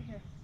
over here.